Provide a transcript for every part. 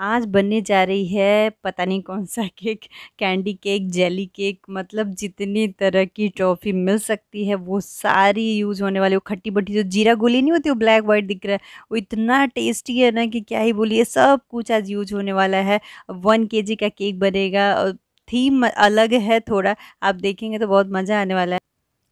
आज बनने जा रही है पता नहीं कौन सा cake, candy cake, jelly cake मतलब जितनी तरह की टॉफ़ी मिल सकती है, वो सारी यूज़ होने वाली, वो खट्टी बट्टी जो जीरा गोली नहीं होती, वो ब्लैक वाइट दिख रहा है, वो इतना टेस्टी है ना कि क्या ही बोलिए, सब कुछ आज यूज़ होने वाला है, वन के का केक बनेगा और थीम अलग है थोड़ा, आप देखेंगे तो बहुत मज़ा आने वाला है।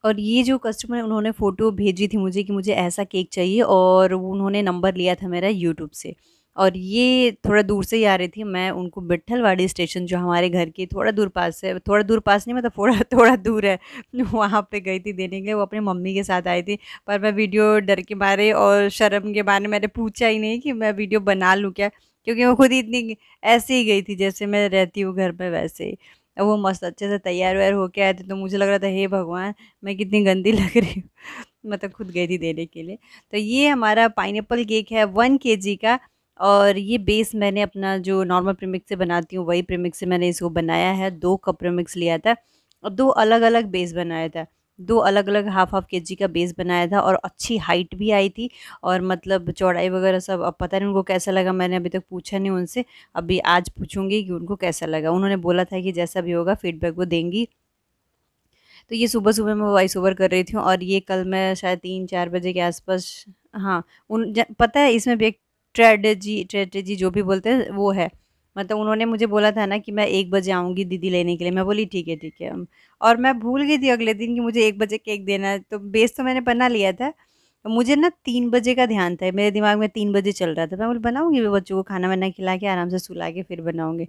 और ये जो कस्टमर है, उन्होंने फ़ोटो भेजी थी मुझे कि मुझे ऐसा केक चाहिए और उन्होंने नंबर लिया था मेरा यूट्यूब से। और ये थोड़ा दूर से ही आ रही थी, मैं उनको बिट्ठलवाड़ी स्टेशन, जो हमारे घर के थोड़ा दूर पास है, थोड़ा दूर पास नहीं मतलब थोड़ा थोड़ा दूर है, वहाँ पे गई थी देने के वो अपनी मम्मी के साथ आई थी, पर मैं वीडियो डर के मारे और शर्म के बारे मैंने पूछा ही नहीं कि मैं वीडियो बना लूँ क्या, क्योंकि वो खुद ही इतनी ऐसे ही गई थी, जैसे मैं रहती हूँ घर पर वैसे ही वो मस्त अच्छे से तैयार वैयार होके आए थे तो मुझे लग रहा था, हे भगवान, मैं कितनी गंदी लग रही हूँ मैं तो खुद गई थी देने के लिए तो ये हमारा पाइनएप्पल केक है, वन के का और ये बेस मैंने अपना जो नॉर्मल प्रीमिक्स से बनाती हूँ, वही प्रीमिक्स से मैंने इसको बनाया है। दो कप प्रीमिक्स लिया था और दो अलग अलग बेस बनाया था। दो अलग अलग हाफ़ हाफ़ के जी का बेस बनाया था और अच्छी हाइट भी आई थी और मतलब चौड़ाई वगैरह सब, अब पता नहीं उनको कैसा लगा, मैंने अभी तक पूछा नहीं उनसे। अभी आज पूछूँगी कि उनको कैसा लगा। उन्होंने बोला था कि जैसा भी होगा फीडबैक वो देंगी। तो ये सुबह सुबह मैं वॉइस ओवर कर रही थी और ये कल मैं शायद तीन चार बजे के आसपास हाँ उन पता है इसमें भी एक ट्रेडजी ट्रेडजी जो भी बोलते हैं, वो है। मतलब उन्होंने मुझे बोला था ना कि मैं एक बजे आऊँगी दीदी लेने के लिए। मैं बोली, ठीक है ठीक है। और मैं भूल गई थी अगले दिन कि मुझे एक बजे केक देना है। तो बेस तो मैंने बना लिया था। मुझे ना तीन बजे का ध्यान था। मेरे दिमाग में तीन बजे चल रहा था। मैं बोले, बनाऊँगी बच्चों को खाना वाना खिला के, आराम से सुला के, फिर बनाऊँगी।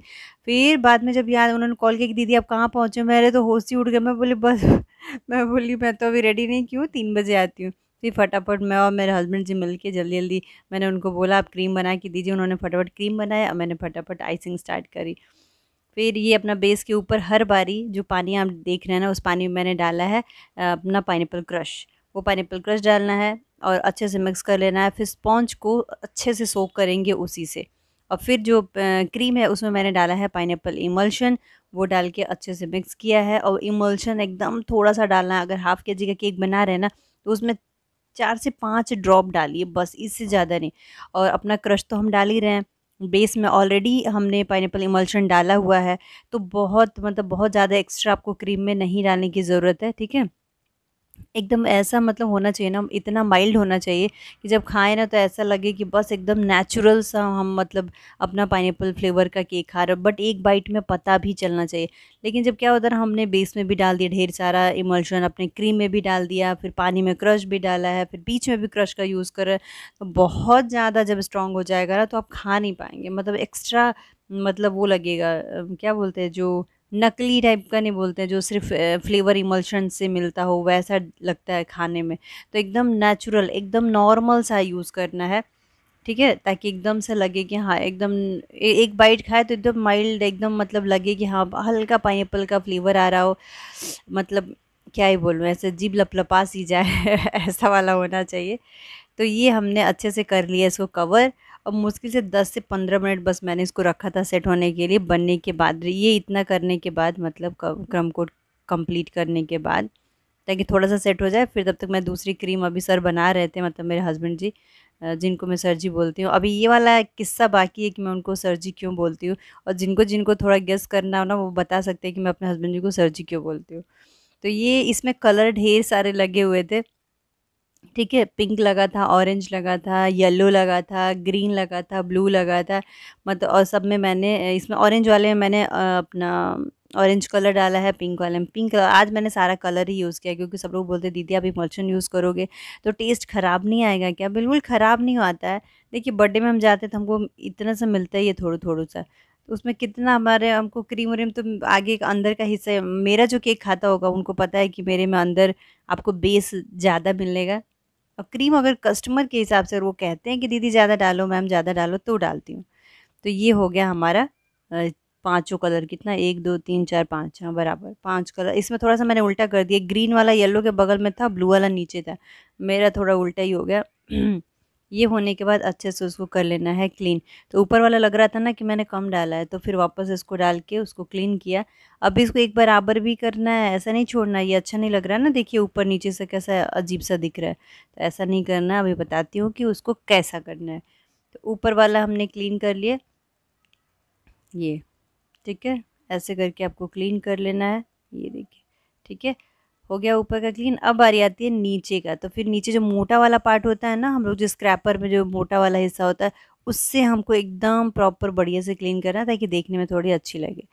फिर बाद में जब याद, उन्होंने कॉल किया कि, दीदी, आप कहाँ पहुँचे मेरे तो होश ही उठ गए। मैं बोली, बस। मैं बोली, मैं तो अभी रेडी नहीं, क्यों? तीन बजे आती हूँ। फिर फटाफट मैं और मेरे हस्बैंड जी मिल के जल्दी जल्दी मैंने उनको बोला, आप क्रीम बना के दीजिए। उन्होंने फटाफट क्रीम बनाया और मैंने फटाफट आइसिंग स्टार्ट करी। फिर ये अपना बेस के ऊपर हर बारी जो पानी आप देख रहे हैं ना, उस पानी में मैंने डाला है अपना पाइन क्रश। वो पाइन क्रश डालना है और अच्छे से मिक्स कर लेना है, फिर स्पॉन्ज को अच्छे से सोक करेंगे उसी से। और फिर जो क्रीम है, उसमें मैंने डाला है पाइन इमल्शन, वो डाल के अच्छे से मिक्स किया है और इमल्शन एकदम थोड़ा सा डालना है। अगर हाफ़ के जी का केक बना रहे हैं ना तो उसमें चार से पाँच ड्रॉप डालिए, बस इससे ज़्यादा नहीं। और अपना क्रश तो हम डाल ही रहे हैं। बेस में ऑलरेडी हमने पाइन इमल्शन डाला हुआ है तो बहुत मतलब बहुत ज़्यादा एक्स्ट्रा आपको क्रीम में नहीं डालने की ज़रूरत है, ठीक है? एकदम ऐसा मतलब होना चाहिए ना, इतना माइल्ड होना चाहिए कि जब खाएँ ना तो ऐसा लगे कि बस एकदम नेचुरल सा हम मतलब अपना पाइन फ्लेवर का केक खा रहे बट एक बाइट में पता भी चलना चाहिए। लेकिन जब क्या होता है हमने बेस में भी डाल दिया, ढेर सारा इमल्शन, अपने क्रीम में भी डाल दिया, फिर पानी में क्रश भी डाला है, फिर बीच में भी क्रश का यूज़ कर तो बहुत ज़्यादा जब स्ट्रॉन्ग हो जाएगा ना तो आप खा नहीं पाएँगे। मतलब एक्स्ट्रा मतलब वो लगेगा क्या बोलते हैं, जो नकली टाइप का नहीं बोलते हैं, जो सिर्फ़ फ्लेवर इमल्शन से मिलता हो, वैसा लगता है खाने में। तो एकदम नेचुरल एकदम नॉर्मल सा यूज़ करना है, ठीक है? ताकि एकदम से लगे कि हाँ एकदम एक बाइट खाए तो एकदम माइल्ड एकदम मतलब लगे कि हाँ हल्का पाइन का फ्लेवर आ रहा हो। मतलब क्या ही बोलूँ, ऐसे जीभ लपलपा सी जाए, ऐसा वाला होना चाहिए। तो ये हमने अच्छे से कर लिया इसको कवर अब मुश्किल से 10 से 15 मिनट बस मैंने इसको रखा था सेट होने के लिए, बनने के बाद, ये इतना करने के बाद मतलब क्रम कोड कंप्लीट करने के बाद, ताकि थोड़ा सा सेट हो जाए, फिर तब तक मैं दूसरी क्रीम अभी सर बना रहे थे मतलब मेरे हस्बैंड जी जिनको मैं सर जी बोलती हूँ। अभी ये वाला किस्सा बाकी है कि मैं उनको सर जी क्यों बोलती हूँ, और जिनको जिनको थोड़ा गेस करना हो ना, वो बता सकते हैं कि मैं अपने हस्बैंड जी को सर जी क्यों बोलती हूँ। तो ये इसमें कलर ढेर सारे लगे हुए थे ठीक है, पिंक लगा था, ऑरेंज लगा था, येलो लगा था, ग्रीन लगा था, ब्लू लगा था। मतलब और सब में मैंने, इसमें ऑरेंज वाले में मैंने अपना ऑरेंज कलर डाला है पिंक वाले में। पिंक, आज मैंने सारा कलर ही यूज़ किया क्योंकि सब लोग बोलते दीदी, आप इमल्शन यूज़ करोगे तो टेस्ट ख़राब नहीं आएगा क्या? बिल्कुल ख़राब नहीं आता है। देखिए, बर्थडे में हम जाते तो हमको इतना सा मिलता ही है थोड़ा थोड़ा सा। तो उसमें कितना हमारे, हमको क्रीम व्रीम तो आगे अंदर का हिस्सा मेरा जो केक खाता होगा, उनको पता है कि मेरे में अंदर आपको बेस ज़्यादा मिलेगा। और क्रीम अगर कस्टमर के हिसाब से वो कहते हैं कि, दीदी, ज़्यादा डालो मैम ज़्यादा डालो तो डालती हूँ। तो ये हो गया हमारा पाँचों कलर कितना? एक, दो, तीन, चार, पाँच हाँ बराबर, पाँच कलर इसमें थोड़ा सा मैंने उल्टा कर दिया। ग्रीन वाला येलो के बगल में था ब्लू वाला नीचे था। मेरा थोड़ा उल्टा ही हो गया। ये होने के बाद अच्छे से उसको कर लेना है क्लीन। तो ऊपर वाला लग रहा था ना कि मैंने कम डाला है तो फिर वापस इसको डाल के उसको क्लीन किया। अभी इसको एक बराबर भी करना है, ऐसा नहीं छोड़ना, ये अच्छा नहीं लग रहा है ना, देखिए ऊपर नीचे से कैसा अजीब सा दिख रहा है। तो ऐसा नहीं करना, अभी बताती हूँ कि उसको कैसा करना है। तो ऊपर वाला हमने क्लीन कर लिया। ये, ठीक है? ऐसे करके आपको क्लीन कर लेना है। ये देखिए, ठीक है? हो गया ऊपर का क्लीन अब बारी आती है नीचे का। तो फिर नीचे जो मोटा वाला पार्ट होता है ना, हम लोग जो स्क्रैपर में जो मोटा वाला हिस्सा होता है, उससे हमको एकदम प्रॉपर बढ़िया से क्लीन करना ताकि देखने में थोड़ी अच्छी लगे।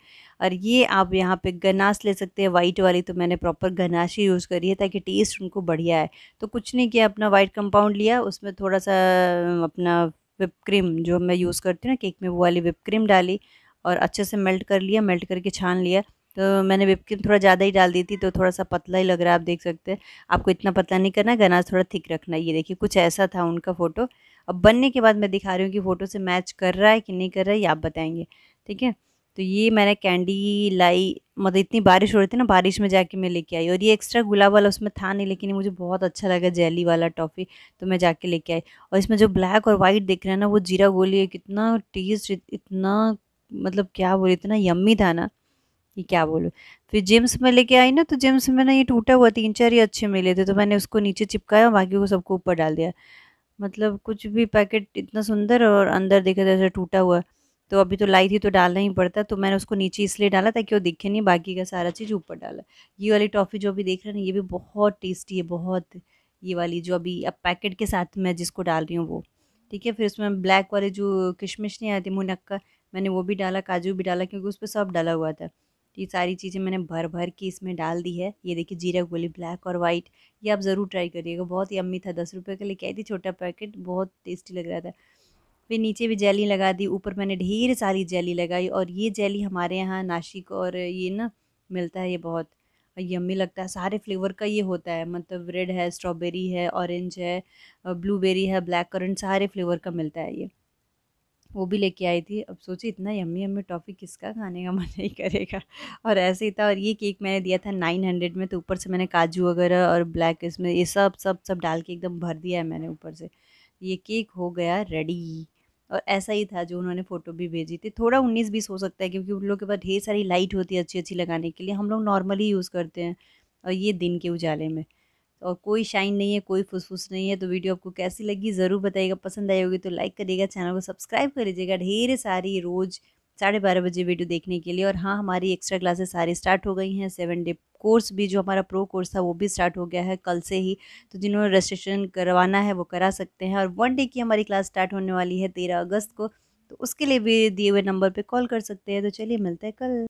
और ये आप यहाँ पे गनाश ले सकते हैं वाइट वाली तो मैंने प्रॉपर गनाश ही यूज़ करी है, ताकि टेस्ट उनको बढ़िया है तो कुछ नहीं किया, अपना वाइट कंपाउंड लिया, उसमें थोड़ा सा अपना विप क्रीम जो मैं यूज़ करती हूँ ना केक में वो वाली विप क्रीम डाली और अच्छे से मेल्ट कर लिया मेल्ट करके छान लिया। तो मैंने विप क्रीम थोड़ा ज़्यादा ही डाल दी थी तो थोड़ा सा पतला ही लग रहा है, आप देख सकते हैं। आपको इतना पतला नहीं करना गनाज थोड़ा थिक रखना ये देखिए, कुछ ऐसा था उनका फ़ोटो। अब बनने के बाद मैं दिखा रही हूँ कि फ़ोटो से मैच कर रहा है कि नहीं कर रहा है, ये आप बताएँगे, ठीक है? तो ये मैंने कैंडी लाई मतलब इतनी बारिश हो रही थी ना, बारिश में जाके मैं लेके आई और ये एक्स्ट्रा गुलाब वाला उसमें था नहीं, लेकिन मुझे बहुत अच्छा लगा, जेली वाला टॉफ़ी तो मैं जाके लेके आई। और इसमें जो ब्लैक और वाइट दिख रहा है ना, वो जीरा गोली है, कितना टेस्ट, इतना मतलब क्या बोले, इतना यम्मी था ना। कि क्या बोलो? फिर जिम्स में लेके आई ना तो जिम्स में ना ये टूटा हुआ तीन चार ही अच्छे मिले थे तो मैंने उसको नीचे चिपकाया, बाकी को सबको ऊपर डाल दिया। मतलब कुछ भी पैकेट इतना सुंदर और अंदर देखे तो ऐसा टूटा हुआ। तो अभी तो लाई थी तो डालना ही पड़ता तो मैंने उसको नीचे इसलिए डाला ताकि वो दिखे नहीं, बाकी का सारा चीज़ ऊपर डाला। ये वाली टॉफ़ी जो अभी देख रहे हैं ये भी बहुत टेस्टी है, बहुत ये वाली जो अभी अब पैकेट के साथ मैं जिसको डाल रही हूँ वो। ठीक है, फिर उसमें ब्लैक वाले जो किशमिश नहीं आती, मुनक्का, मैंने वो भी डाला, काजू भी डाला, क्योंकि उस पर सब डाला हुआ था। ये सारी चीज़ें मैंने भर भर के इसमें डाल दी है। ये देखिए जीरा गोली ब्लैक और वाइट, ये आप ज़रूर ट्राई करिएगा। बहुत ही अम्मी था, दस रुपये का लेके आई थी, छोटा पैकेट, बहुत टेस्टी लग रहा था। फिर नीचे भी जेली लगा दी, ऊपर मैंने ढेर सारी जेली लगाई और ये जेली हमारे यहाँ नाशिक और ये ना मिलता है, ये बहुत यम्मी लगता है। सारे फ्लेवर का ये होता है मतलब रेड है, स्ट्रॉबेरी है, ऑरेंज है, ब्लूबेरी है, ब्लैक करंट सारे फ्लेवर का मिलता है ये। वो भी लेके आई थी। अब सोची इतना यम्मी यम्मी टॉफ़ी किसका खाने का मन नहीं करेगा? और ऐसे ही था और ये केक मैंने दिया था नाइन हंड्रेड में तो ऊपर से मैंने काजू वगैरह और ब्लैक इसमें ये सब सब सब डाल के एकदम भर दिया है मैंने ऊपर से। ये केक हो गया रेडी। और ऐसा ही था जो उन्होंने फ़ोटो भी भेजी थी। थोड़ा उन्नीस बीस हो सकता है क्योंकि उन लोग के पास ढेर सारी लाइट होती है अच्छी अच्छी लगाने के लिए। हम लोग नॉर्मली यूज़ करते हैं और ये दिन के उजाले में। और कोई शाइन नहीं है, कोई फुसफुस नहीं है तो वीडियो आपको कैसी लगी ज़रूर बताइएगा। पसंद आई होगी तो लाइक करिएगा, चैनल को सब्सक्राइब कर लीजिएगा ढेर सारी रोज़ साढ़े बारह बजे वीडियो देखने के लिए और हाँ हमारी एक्स्ट्रा क्लासेस सारी स्टार्ट हो गई हैं। सेवन डे कोर्स भी, जो हमारा प्रो कोर्स था, वो भी स्टार्ट हो गया है कल से ही। तो जिन्होंने रजिस्ट्रेशन करवाना है, वो करा सकते हैं। और वन डे की हमारी क्लास स्टार्ट होने वाली है तेरह अगस्त को तो उसके लिए भी दिए हुए नंबर पर कॉल कर सकते हैं। तो चलिए मिलते हैं कल।